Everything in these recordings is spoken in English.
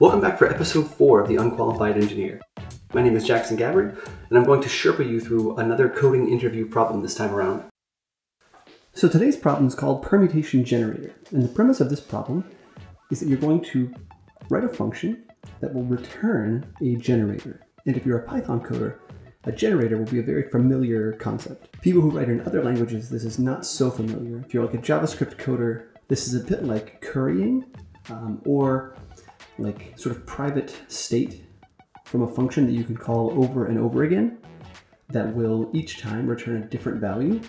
Welcome back for episode 4 of The Unqualified Engineer. My name is Jackson Gabbard, and I'm going to Sherpa you through another coding interview problem this time around. So today's problem is called permutation generator, and the premise of this problem is that you're going to write a function that will return a generator. And if you're a Python coder, a generator will be a very familiar concept. People who write in other languages, this is not so familiar. If you're like a JavaScript coder, this is a bit like currying um, or like sort of private state from a function that you can call over and over again that will each time return a different value.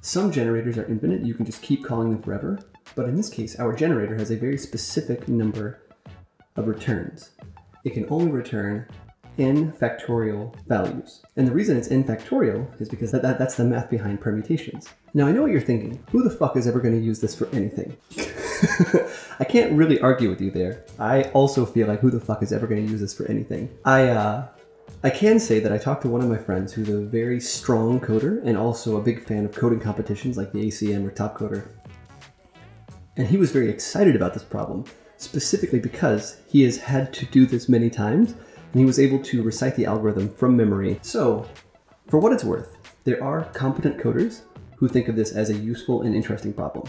Some generators are infinite, you can just keep calling them forever. But in this case, our generator has a very specific number of returns. It can only return n factorial values. And the reason it's n factorial is because that, that, that's the math behind permutations. Now I know what you're thinking. Who the fuck is ever going to use this for anything? I can't really argue with you there. I also feel like who the fuck is ever going to use this for anything? I uh, I can say that I talked to one of my friends who's a very strong coder and also a big fan of coding competitions like the ACM or Top Coder. And he was very excited about this problem, specifically because he has had to do this many times and he was able to recite the algorithm from memory. So, for what it's worth, there are competent coders who think of this as a useful and interesting problem.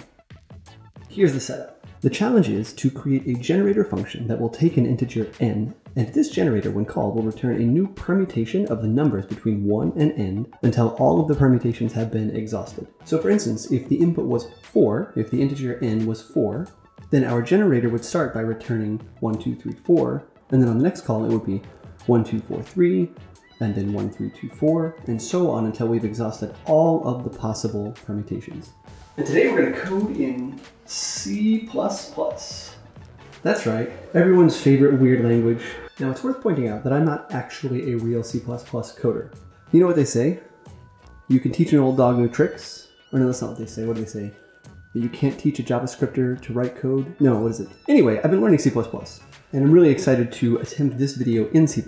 Here's the setup. The challenge is to create a generator function that will take an integer n, and this generator, when called, will return a new permutation of the numbers between 1 and n until all of the permutations have been exhausted. So for instance, if the input was 4, if the integer n was 4, then our generator would start by returning 1, 2, 3, 4, and then on the next call it would be 1, 2, 4, 3, and then 1, 3, 2, 4, and so on until we've exhausted all of the possible permutations. And today we're to code in C++. That's right, everyone's favorite weird language. Now it's worth pointing out that I'm not actually a real C++ coder. You know what they say? You can teach an old dog new tricks. Or no, that's not what they say. What do they say? That you can't teach a JavaScripter to write code? No, what is it? Anyway, I've been learning C++, and I'm really excited to attempt this video in C++.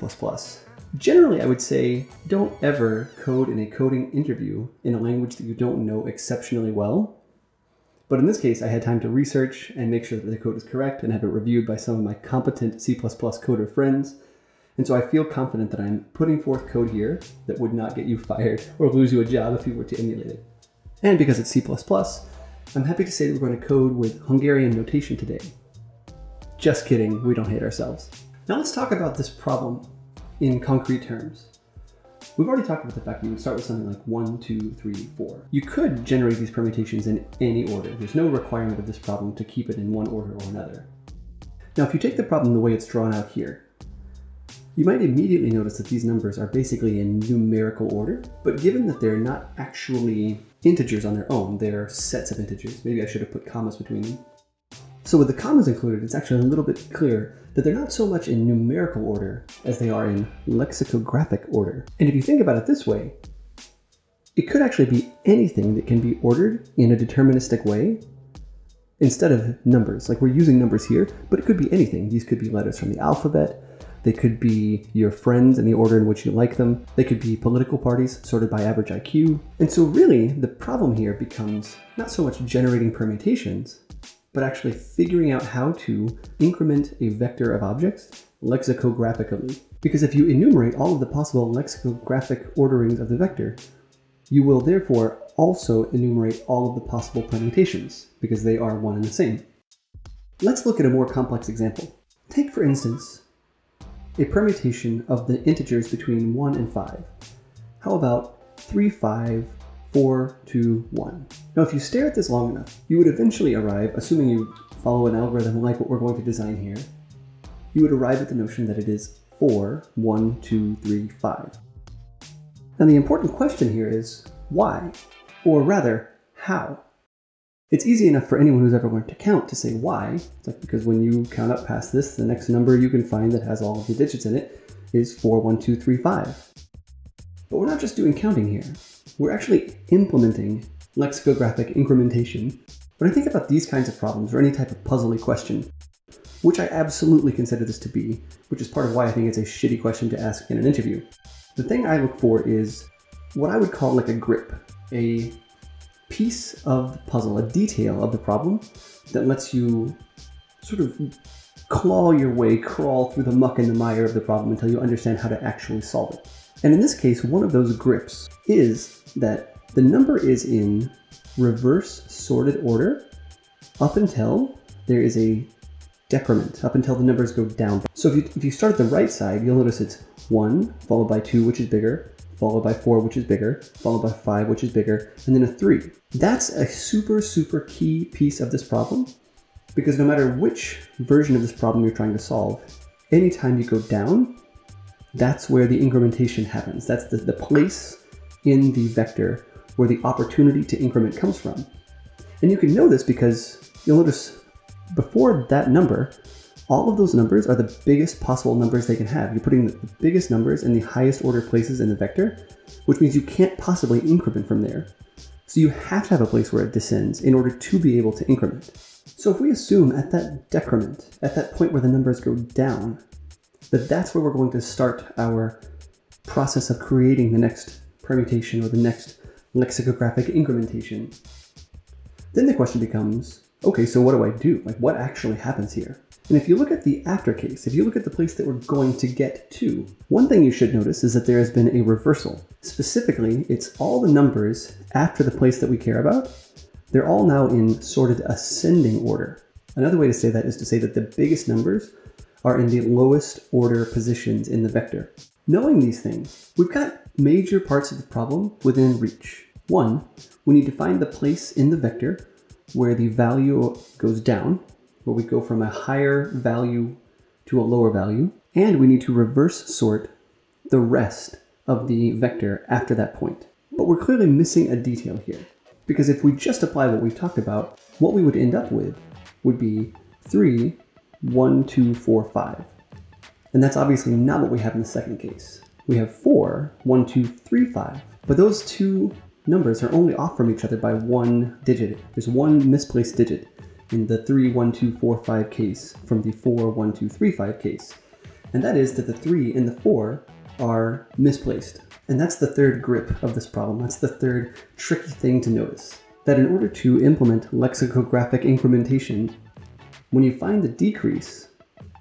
Generally, I would say don't ever code in a coding interview in a language that you don't know exceptionally well but in this case, I had time to research and make sure that the code is correct and have it reviewed by some of my competent C++ coder friends. And so I feel confident that I'm putting forth code here that would not get you fired or lose you a job if you were to emulate it. And because it's C++, I'm happy to say that we're going to code with Hungarian notation today. Just kidding, we don't hate ourselves. Now let's talk about this problem in concrete terms. We've already talked about the fact that you would start with something like 1, 2, 3, 4. You could generate these permutations in any order. There's no requirement of this problem to keep it in one order or another. Now, if you take the problem the way it's drawn out here, you might immediately notice that these numbers are basically in numerical order, but given that they're not actually integers on their own, they're sets of integers. Maybe I should have put commas between them. So with the commas included, it's actually a little bit clearer that they're not so much in numerical order as they are in lexicographic order. And if you think about it this way, it could actually be anything that can be ordered in a deterministic way instead of numbers. Like we're using numbers here, but it could be anything. These could be letters from the alphabet. They could be your friends in the order in which you like them. They could be political parties sorted by average IQ. And so really the problem here becomes not so much generating permutations, but actually figuring out how to increment a vector of objects lexicographically. Because if you enumerate all of the possible lexicographic orderings of the vector, you will therefore also enumerate all of the possible permutations, because they are one and the same. Let's look at a more complex example. Take, for instance, a permutation of the integers between 1 and 5. How about 3, 5, 4, 2, 1. Now if you stare at this long enough, you would eventually arrive, assuming you follow an algorithm like what we're going to design here, you would arrive at the notion that it is 4, 1, 2, 3, 5. Now the important question here is why? Or rather, how? It's easy enough for anyone who's ever learned to count to say why. It's like because when you count up past this, the next number you can find that has all of the digits in it is 4, 1, 2, 3, 5. But we're not just doing counting here we're actually implementing lexicographic incrementation. When I think about these kinds of problems or any type of puzzly question, which I absolutely consider this to be, which is part of why I think it's a shitty question to ask in an interview, the thing I look for is what I would call like a grip, a piece of the puzzle, a detail of the problem that lets you sort of claw your way, crawl through the muck and the mire of the problem until you understand how to actually solve it. And in this case, one of those grips is that the number is in reverse sorted order up until there is a decrement, up until the numbers go down. So if you, if you start at the right side, you'll notice it's 1 followed by 2, which is bigger, followed by 4, which is bigger, followed by 5, which is bigger, and then a 3. That's a super, super key piece of this problem because no matter which version of this problem you're trying to solve, anytime you go down, that's where the incrementation happens. That's the, the place in the vector where the opportunity to increment comes from. And you can know this because you'll notice before that number, all of those numbers are the biggest possible numbers they can have. You're putting the biggest numbers in the highest order places in the vector, which means you can't possibly increment from there. So you have to have a place where it descends in order to be able to increment. So if we assume at that decrement, at that point where the numbers go down, that that's where we're going to start our process of creating the next permutation or the next lexicographic incrementation, then the question becomes, okay, so what do I do? Like what actually happens here? And if you look at the after case, if you look at the place that we're going to get to, one thing you should notice is that there has been a reversal. Specifically, it's all the numbers after the place that we care about. They're all now in sorted ascending order. Another way to say that is to say that the biggest numbers are in the lowest order positions in the vector. Knowing these things, we've got major parts of the problem within reach. One, we need to find the place in the vector where the value goes down, where we go from a higher value to a lower value, and we need to reverse sort the rest of the vector after that point. But we're clearly missing a detail here, because if we just apply what we've talked about, what we would end up with would be 3, 1, 2, 4, 5. And that's obviously not what we have in the second case. We have 4, 1, 2, 3, 5. But those two numbers are only off from each other by one digit. There's one misplaced digit in the 3, 1, 2, 4, 5 case from the 4, 1, 2, 3, 5 case. And that is that the 3 and the 4 are misplaced. And that's the third grip of this problem. That's the third tricky thing to notice. That in order to implement lexicographic incrementation, when you find the decrease,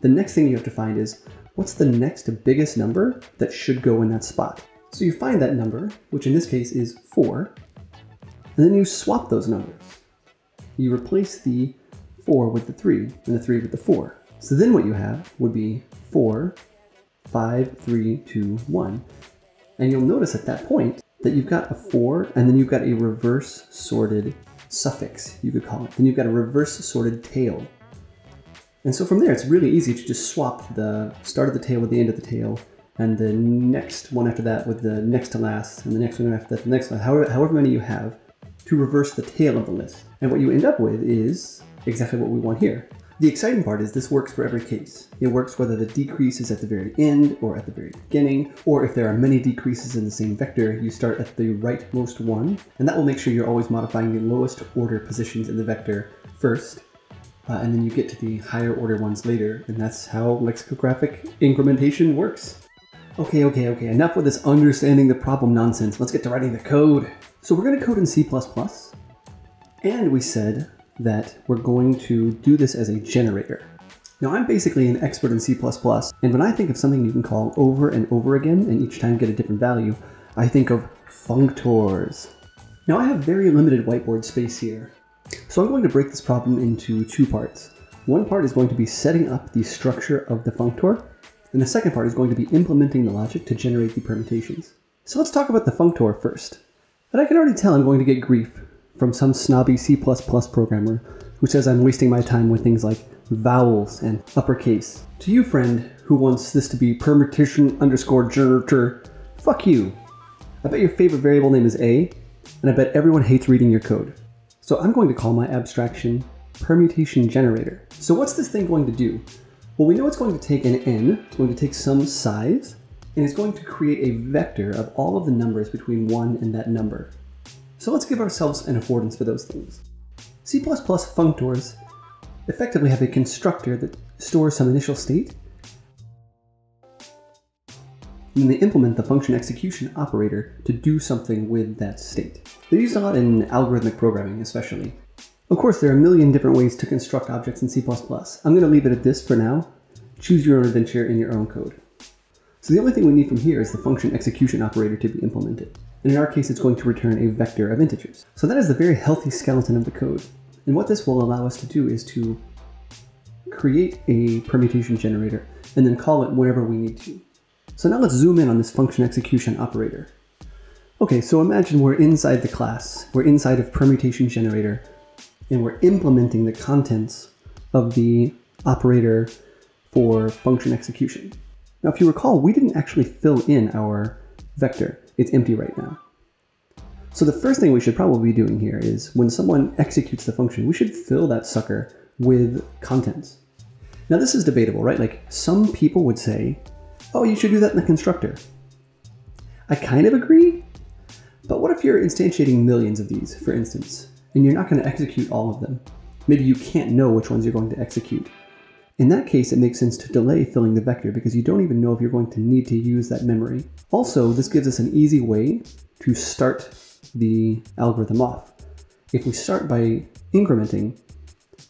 the next thing you have to find is what's the next biggest number that should go in that spot. So you find that number, which in this case is 4, and then you swap those numbers. You replace the 4 with the 3, and the 3 with the 4. So then what you have would be 4, 5, 3, 2, 1. And you'll notice at that point that you've got a 4, and then you've got a reverse sorted suffix, you could call it. Then you've got a reverse sorted tail. And so from there, it's really easy to just swap the start of the tail with the end of the tail, and the next one after that with the next to last, and the next one after that, the next one, however, however many you have, to reverse the tail of the list. And what you end up with is exactly what we want here. The exciting part is this works for every case. It works whether the decrease is at the very end or at the very beginning, or if there are many decreases in the same vector, you start at the rightmost one, and that will make sure you're always modifying the lowest order positions in the vector first, uh, and then you get to the higher order ones later, and that's how lexicographic incrementation works. Okay, okay, okay, enough with this understanding the problem nonsense. Let's get to writing the code. So we're gonna code in C++, and we said that we're going to do this as a generator. Now I'm basically an expert in C++, and when I think of something you can call over and over again and each time get a different value, I think of functors. Now I have very limited whiteboard space here, so I'm going to break this problem into two parts. One part is going to be setting up the structure of the functor, and the second part is going to be implementing the logic to generate the permutations. So let's talk about the functor first. And I can already tell I'm going to get grief from some snobby C++ programmer who says I'm wasting my time with things like vowels and uppercase. To you, friend, who wants this to be permutation underscore generator, fuck you. I bet your favorite variable name is A, and I bet everyone hates reading your code. So I'm going to call my abstraction permutation generator. So what's this thing going to do? Well, we know it's going to take an n, it's going to take some size, and it's going to create a vector of all of the numbers between 1 and that number. So let's give ourselves an affordance for those things. C++ functors effectively have a constructor that stores some initial state, and then they implement the function execution operator to do something with that state. They're used a lot in algorithmic programming, especially. Of course, there are a million different ways to construct objects in C++. I'm going to leave it at this for now. Choose your own adventure in your own code. So the only thing we need from here is the function execution operator to be implemented. And in our case, it's going to return a vector of integers. So that is the very healthy skeleton of the code. And what this will allow us to do is to create a permutation generator and then call it whenever we need to. So now let's zoom in on this function execution operator. Okay, so imagine we're inside the class, we're inside of permutation generator, and we're implementing the contents of the operator for function execution. Now, if you recall, we didn't actually fill in our vector. It's empty right now. So the first thing we should probably be doing here is when someone executes the function, we should fill that sucker with contents. Now this is debatable, right? Like some people would say, oh, you should do that in the constructor. I kind of agree, but what if you're instantiating millions of these, for instance, and you're not going to execute all of them? Maybe you can't know which ones you're going to execute. In that case, it makes sense to delay filling the vector because you don't even know if you're going to need to use that memory. Also, this gives us an easy way to start the algorithm off. If we start by incrementing,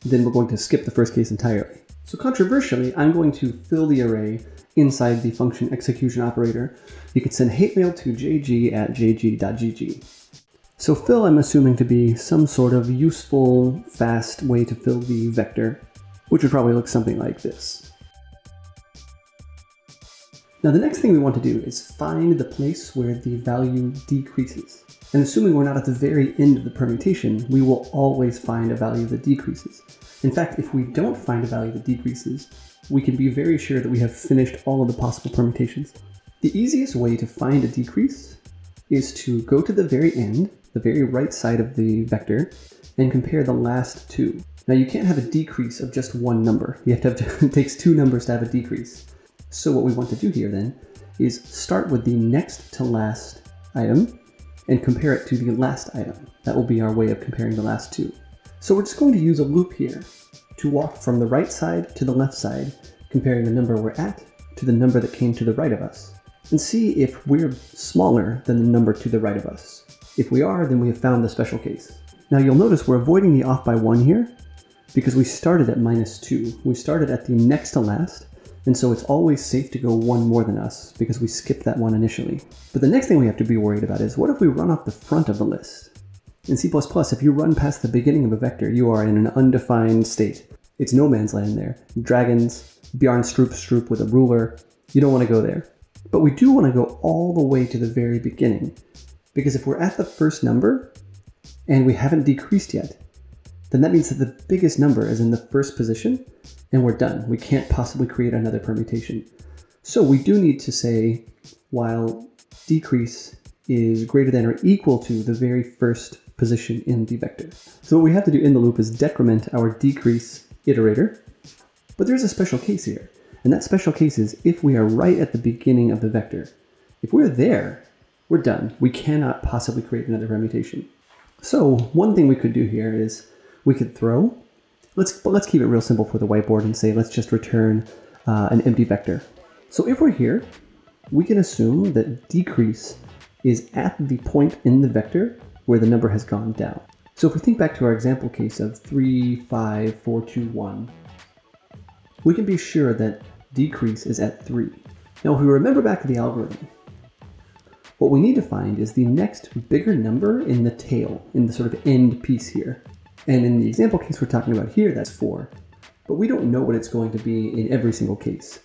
then we're going to skip the first case entirely. So controversially, I'm going to fill the array inside the function execution operator. You can send hate mail to jg at jg.gg. So fill I'm assuming to be some sort of useful, fast way to fill the vector which would probably look something like this. Now the next thing we want to do is find the place where the value decreases. And assuming we're not at the very end of the permutation, we will always find a value that decreases. In fact, if we don't find a value that decreases, we can be very sure that we have finished all of the possible permutations. The easiest way to find a decrease is to go to the very end, the very right side of the vector, and compare the last two. Now you can't have a decrease of just one number. You have to have, it takes two numbers to have a decrease. So what we want to do here then is start with the next to last item and compare it to the last item. That will be our way of comparing the last two. So we're just going to use a loop here to walk from the right side to the left side, comparing the number we're at to the number that came to the right of us, and see if we're smaller than the number to the right of us. If we are, then we have found the special case. Now you'll notice we're avoiding the off by one here, because we started at minus 2. We started at the next to last, and so it's always safe to go one more than us because we skipped that one initially. But the next thing we have to be worried about is what if we run off the front of the list? In C++, if you run past the beginning of a vector, you are in an undefined state. It's no man's land there. Dragons, Bjarne Stroop Stroup with a ruler, you don't want to go there. But we do want to go all the way to the very beginning, because if we're at the first number, and we haven't decreased yet, then that means that the biggest number is in the first position and we're done. We can't possibly create another permutation. So we do need to say while decrease is greater than or equal to the very first position in the vector. So what we have to do in the loop is decrement our decrease iterator, but there's a special case here. And that special case is if we are right at the beginning of the vector. If we're there, we're done. We cannot possibly create another permutation. So one thing we could do here is we could throw. Let's, let's keep it real simple for the whiteboard and say let's just return uh, an empty vector. So if we're here, we can assume that decrease is at the point in the vector where the number has gone down. So if we think back to our example case of 3, 5, 4, 2, 1, we can be sure that decrease is at 3. Now if we remember back to the algorithm, what we need to find is the next bigger number in the tail, in the sort of end piece here. And in the example case we're talking about here, that's 4. But we don't know what it's going to be in every single case.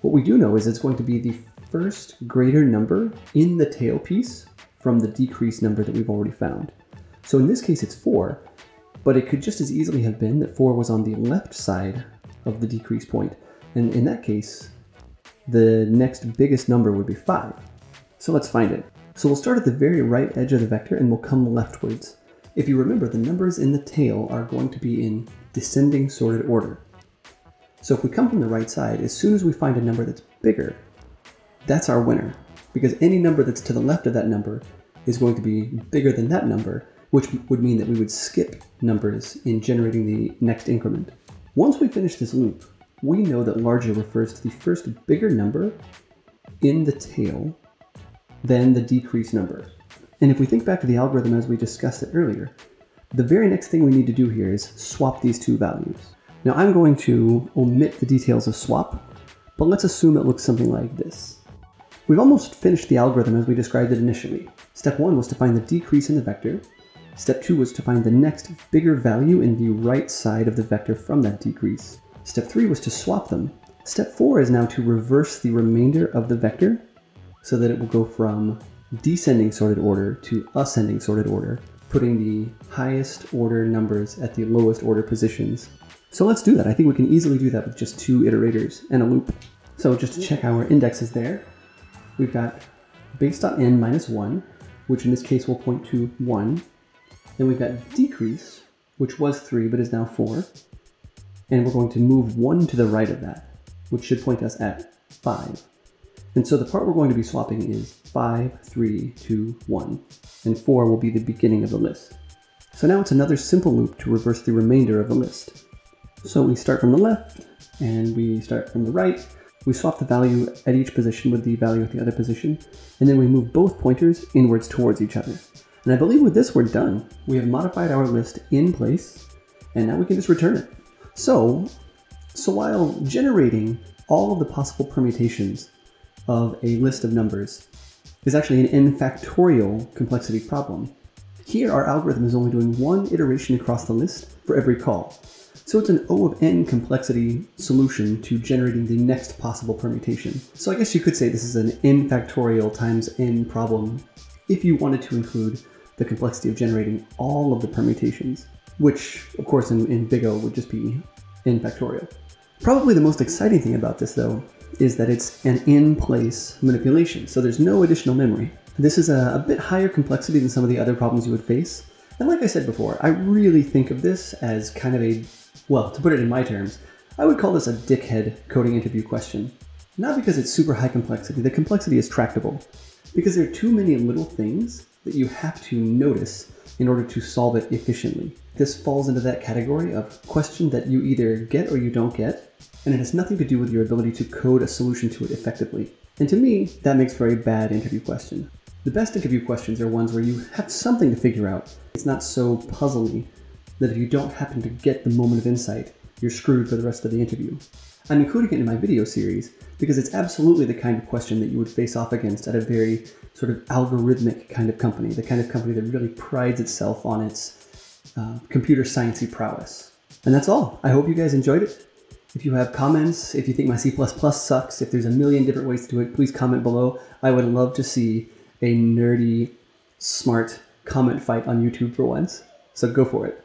What we do know is it's going to be the first greater number in the tail piece from the decreased number that we've already found. So in this case it's 4, but it could just as easily have been that 4 was on the left side of the decrease point. And in that case, the next biggest number would be 5. So let's find it. So we'll start at the very right edge of the vector and we'll come leftwards. If you remember, the numbers in the tail are going to be in descending sorted order. So if we come from the right side, as soon as we find a number that's bigger, that's our winner. Because any number that's to the left of that number is going to be bigger than that number, which would mean that we would skip numbers in generating the next increment. Once we finish this loop, we know that larger refers to the first bigger number in the tail than the decreased number. And if we think back to the algorithm as we discussed it earlier, The very next thing we need to do here is swap these two values. Now I'm going to omit the details of swap, but let's assume it looks something like this. We've almost finished the algorithm as we described it initially. Step one was to find the decrease in the vector. Step two was to find the next bigger value in the right side of the vector from that decrease. Step three was to swap them. Step four is now to reverse the remainder of the vector so that it will go from descending sorted order to ascending sorted order, putting the highest order numbers at the lowest order positions. So let's do that. I think we can easily do that with just two iterators and a loop. So just to check our indexes there, we've got base.end minus 1, which in this case will point to 1. Then we've got decrease, which was 3 but is now 4. And we're going to move 1 to the right of that, which should point us at 5. And so the part we're going to be swapping is 5, 3, 2, 1, and 4 will be the beginning of the list. So now it's another simple loop to reverse the remainder of the list. So we start from the left, and we start from the right, we swap the value at each position with the value at the other position, and then we move both pointers inwards towards each other. And I believe with this we're done. We have modified our list in place, and now we can just return it. So, so while generating all of the possible permutations of a list of numbers is actually an n factorial complexity problem. Here, our algorithm is only doing one iteration across the list for every call. So it's an O of n complexity solution to generating the next possible permutation. So I guess you could say this is an n factorial times n problem if you wanted to include the complexity of generating all of the permutations, which of course in, in big O would just be n factorial. Probably the most exciting thing about this though is that it's an in-place manipulation, so there's no additional memory. This is a, a, bit higher complexity than some of the other problems you would face. And like I said before, I really think of this as kind of a, well, to put it in my terms, I would call this a dickhead coding interview question. Not because it's super high complexity, the complexity is tractable, because there are too many little things that you have to notice in order to solve it efficiently. This falls into that category of question that you either get or you don't get, and it has nothing to do with your ability to code a solution to it effectively. And to me, that makes for a bad interview question. The best interview questions are ones where you have something to figure out. It's not so puzzly that if you don't happen to get the moment of insight, you're screwed for the rest of the interview. I'm including it in my video series because it's absolutely the kind of question that you would face off against at a very sort of algorithmic kind of company, the kind of company that really prides itself on its uh, computer sciencey prowess. And that's all. I hope you guys enjoyed it. If you have comments, if you think my C++ sucks, if there's a million different ways to do it, please comment below. I would love to see a nerdy, smart comment fight on YouTube for once. So go for it.